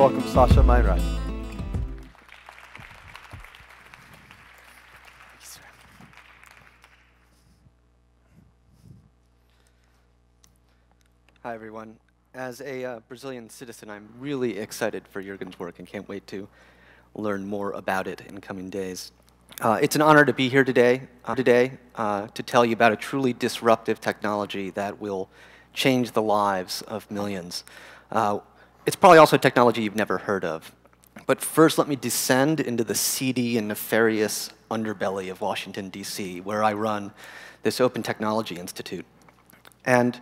welcome Sascha Meinrath. Hi, everyone. As a uh, Brazilian citizen, I'm really excited for Jurgen's work and can't wait to learn more about it in coming days. Uh, it's an honor to be here today, uh, today uh, to tell you about a truly disruptive technology that will change the lives of millions. It's probably also technology you've never heard of. But first, let me descend into the seedy and nefarious underbelly of Washington, D.C., where I run this Open Technology Institute. And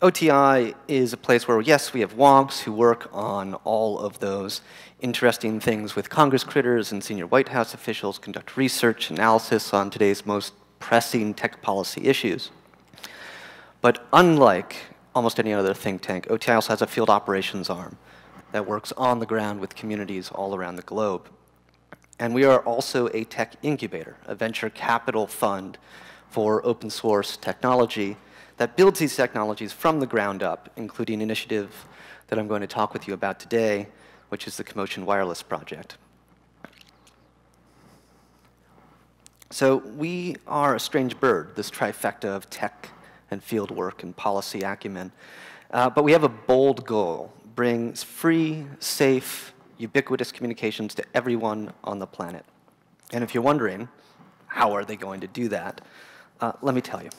OTI is a place where, yes, we have wonks who work on all of those interesting things with Congress critters and senior White House officials, conduct research, analysis on today's most pressing tech policy issues. But unlike almost any other think tank, OTI also has a field operations arm that works on the ground with communities all around the globe. And we are also a tech incubator, a venture capital fund for open source technology that builds these technologies from the ground up, including initiative that I'm going to talk with you about today, which is the Commotion Wireless Project. So we are a strange bird, this trifecta of tech and field work and policy acumen. Uh, but we have a bold goal, bring free, safe, ubiquitous communications to everyone on the planet. And if you're wondering, how are they going to do that? Uh, let me tell you.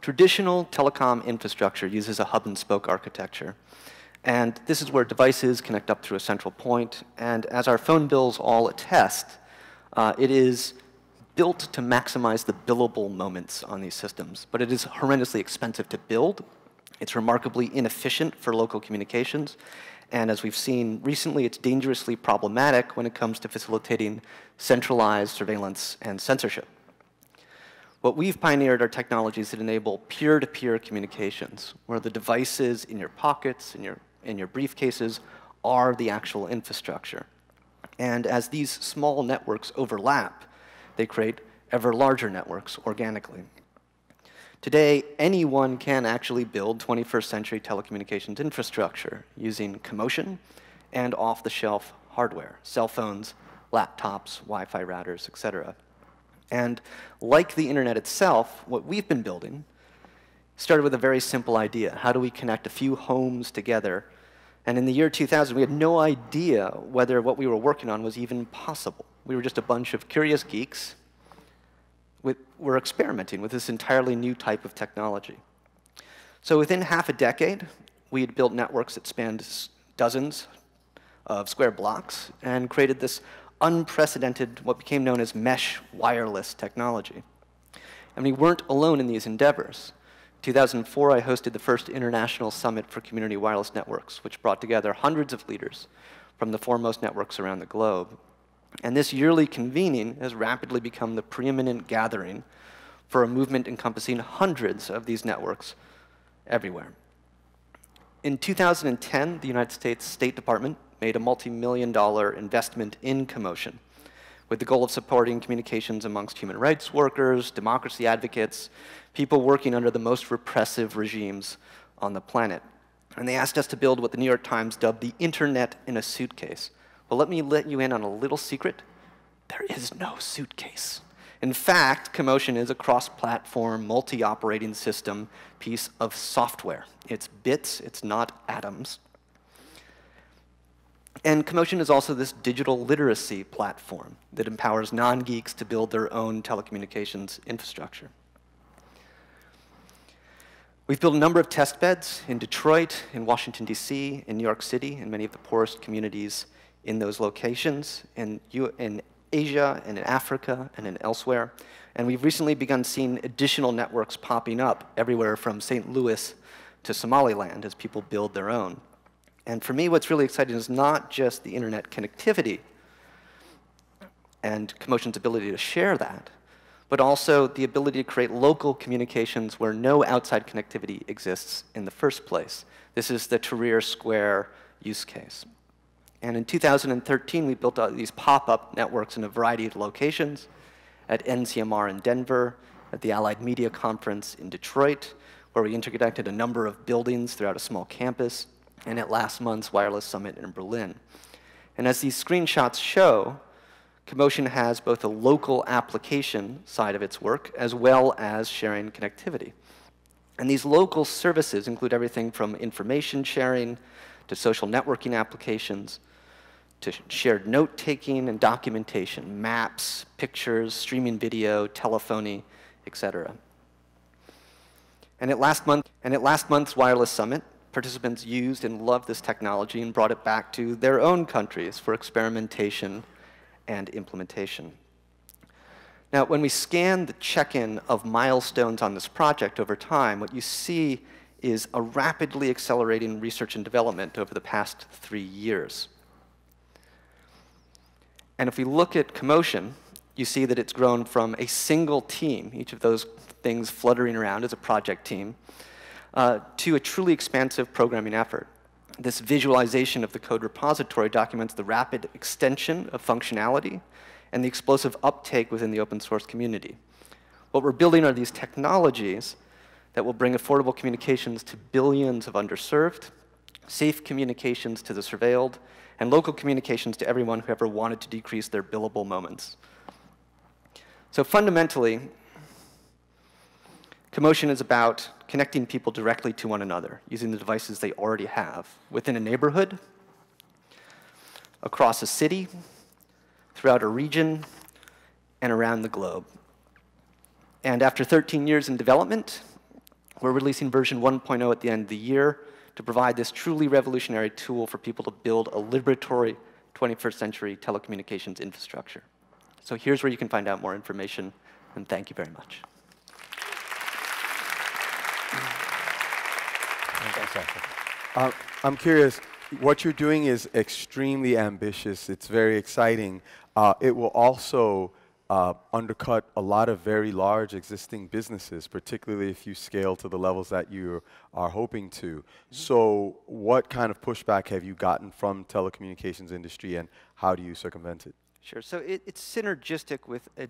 Traditional telecom infrastructure uses a hub and spoke architecture. And this is where devices connect up through a central point. And as our phone bills all attest, uh, it is built to maximize the billable moments on these systems. But it is horrendously expensive to build. It's remarkably inefficient for local communications. And as we've seen recently, it's dangerously problematic when it comes to facilitating centralized surveillance and censorship. What we've pioneered are technologies that enable peer-to-peer -peer communications, where the devices in your pockets, in your, in your briefcases, are the actual infrastructure. And as these small networks overlap, they create ever larger networks organically. Today, anyone can actually build 21st century telecommunications infrastructure using commotion and off-the-shelf hardware, cell phones, laptops, Wi-Fi routers, etc. And like the internet itself, what we've been building started with a very simple idea. How do we connect a few homes together? And in the year 2000, we had no idea whether what we were working on was even possible. We were just a bunch of curious geeks. With, were experimenting with this entirely new type of technology. So within half a decade, we had built networks that spanned dozens of square blocks and created this unprecedented, what became known as mesh wireless technology. And we weren't alone in these endeavors. In 2004, I hosted the first international summit for community wireless networks, which brought together hundreds of leaders from the foremost networks around the globe. And this yearly convening has rapidly become the preeminent gathering for a movement encompassing hundreds of these networks everywhere. In 2010, the United States State Department made a multi-million dollar investment in Commotion with the goal of supporting communications amongst human rights workers, democracy advocates, people working under the most repressive regimes on the planet. And they asked us to build what the New York Times dubbed the internet in a suitcase. Well, let me let you in on a little secret. There is no suitcase. In fact, Commotion is a cross-platform, multi-operating system piece of software. It's bits, it's not atoms. And Commotion is also this digital literacy platform that empowers non-geeks to build their own telecommunications infrastructure. We've built a number of test beds in Detroit, in Washington, D.C., in New York City, in many of the poorest communities in those locations, in, in Asia, and in Africa, and in elsewhere. And we've recently begun seeing additional networks popping up everywhere from St. Louis to Somaliland as people build their own. And for me, what's really exciting is not just the internet connectivity and Commotion's ability to share that, but also the ability to create local communications where no outside connectivity exists in the first place. This is the Tahrir Square use case. And in 2013, we built out these pop-up networks in a variety of locations at NCMR in Denver, at the Allied Media Conference in Detroit, where we interconnected a number of buildings throughout a small campus, and at last month's Wireless Summit in Berlin. And as these screenshots show, Commotion has both a local application side of its work as well as sharing connectivity. And these local services include everything from information sharing to social networking applications to shared note taking and documentation, maps, pictures, streaming video, telephony, etc. And at last month, and at last month's Wireless Summit, participants used and loved this technology and brought it back to their own countries for experimentation and implementation. Now, when we scan the check-in of milestones on this project over time, what you see is a rapidly accelerating research and development over the past three years. And if we look at Commotion, you see that it's grown from a single team, each of those things fluttering around as a project team, uh, to a truly expansive programming effort. This visualization of the code repository documents the rapid extension of functionality and the explosive uptake within the open source community. What we're building are these technologies that will bring affordable communications to billions of underserved, safe communications to the surveilled, and local communications to everyone who ever wanted to decrease their billable moments. So fundamentally, Commotion is about connecting people directly to one another using the devices they already have within a neighborhood, across a city, throughout a region, and around the globe. And after 13 years in development, we're releasing version 1.0 at the end of the year to provide this truly revolutionary tool for people to build a liberatory 21st century telecommunications infrastructure. So here's where you can find out more information, and thank you very much. Uh, I'm curious, what you're doing is extremely ambitious. It's very exciting. Uh, it will also uh, undercut a lot of very large existing businesses, particularly if you scale to the levels that you are hoping to. Mm -hmm. So what kind of pushback have you gotten from telecommunications industry and how do you circumvent it? Sure, so it, it's synergistic with uh,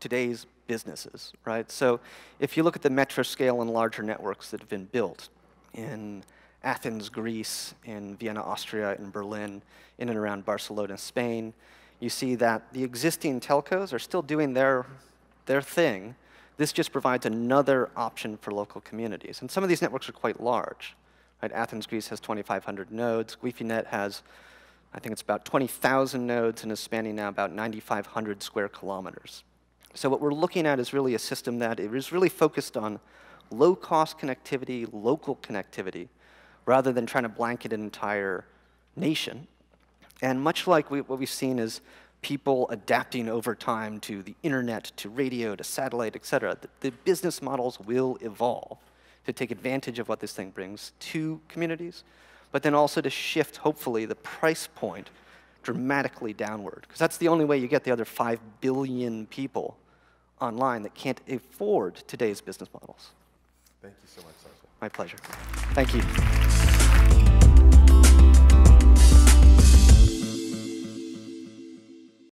today's businesses, right? So if you look at the metro scale and larger networks that have been built, in Athens, Greece, in Vienna, Austria, in Berlin, in and around Barcelona, Spain, you see that the existing telcos are still doing their, their thing. This just provides another option for local communities. And some of these networks are quite large. Right? Athens, Greece has 2,500 nodes. Guifi.net has, I think it's about 20,000 nodes and is spanning now about 9,500 square kilometers. So what we're looking at is really a system that is really focused on low-cost connectivity, local connectivity, rather than trying to blanket an entire nation. And much like we, what we've seen is people adapting over time to the internet, to radio, to satellite, et cetera, the, the business models will evolve to take advantage of what this thing brings to communities, but then also to shift, hopefully, the price point dramatically downward. Because that's the only way you get the other 5 billion people online that can't afford today's business models. Thank you so much, Sascha. My pleasure. Thank you.